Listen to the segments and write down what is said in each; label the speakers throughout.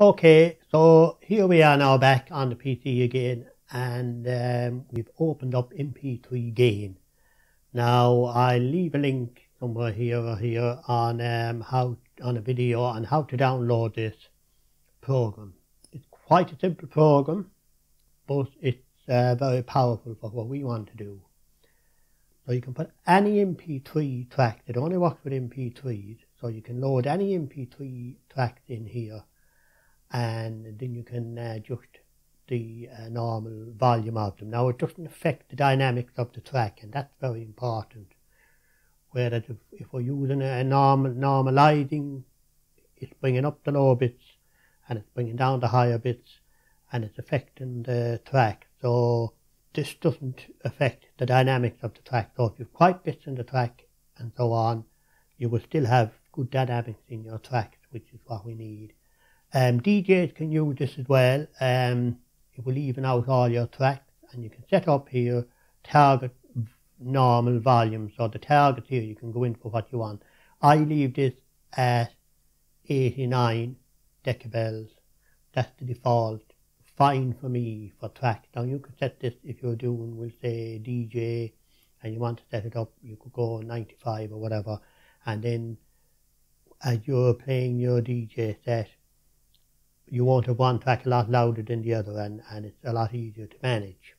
Speaker 1: Okay, so here we are now back on the PC again and um, we've opened up MP3 Gain. Now I'll leave a link somewhere here or here on um, how on a video on how to download this program. It's quite a simple program but it's uh, very powerful for what we want to do. So you can put any MP3 track, it only works with MP3s, so you can load any MP3 tracks in here and then you can uh, adjust the uh, normal volume of them. Now it doesn't affect the dynamics of the track and that's very important. Whereas if, if we're using a normal normalizing, it's bringing up the low bits and it's bringing down the higher bits and it's affecting the track. So this doesn't affect the dynamics of the track. So if you've quiet bits in the track and so on, you will still have good dynamics in your tracks, which is what we need. Um, DJs can use this as well. Um, it will even out all your tracks and you can set up here target normal volumes or the target here you can go in for what you want. I leave this at 89 decibels. That's the default. Fine for me for tracks. Now you can set this if you're doing, we'll say DJ and you want to set it up, you could go 95 or whatever. And then as you're playing your DJ set, you won't have one track a lot louder than the other and, and it's a lot easier to manage.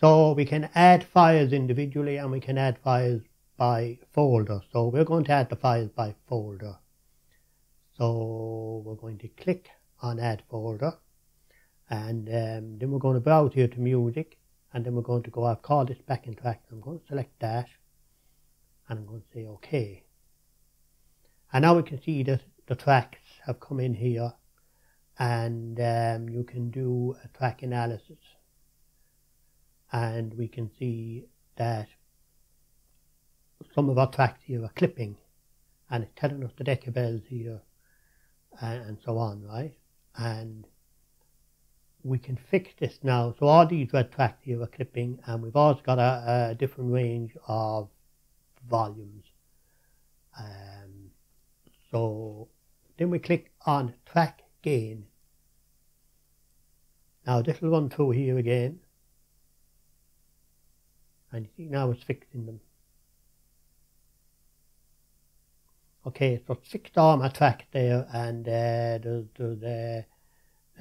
Speaker 1: So we can add files individually and we can add files by folder. So we're going to add the files by folder. So we're going to click on add folder and um, then we're going to browse here to music and then we're going to go, I've called this backing track. I'm going to select that and I'm going to say OK. And now we can see that the tracks have come in here and um, you can do a track analysis. And we can see that some of our tracks here are clipping and it's telling us the decibels here and, and so on right? And we can fix this now. So all these red tracks here are clipping and we've also got a, a different range of volumes. Um, so then we click on track gain. Now this will run through here again. And you see now it's fixing them. Okay, so fixed all my tracks there and uh, there's, there's, uh,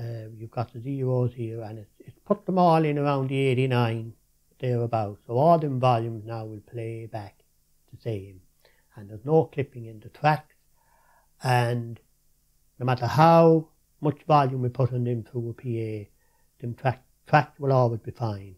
Speaker 1: uh, you've got the zeros here and it's, it's put them all in around the 89 thereabouts. So all them volumes now will play back the same. And there's no clipping in the tracks and no matter how much volume we put on them through a PA, them track, tracks will always be fine.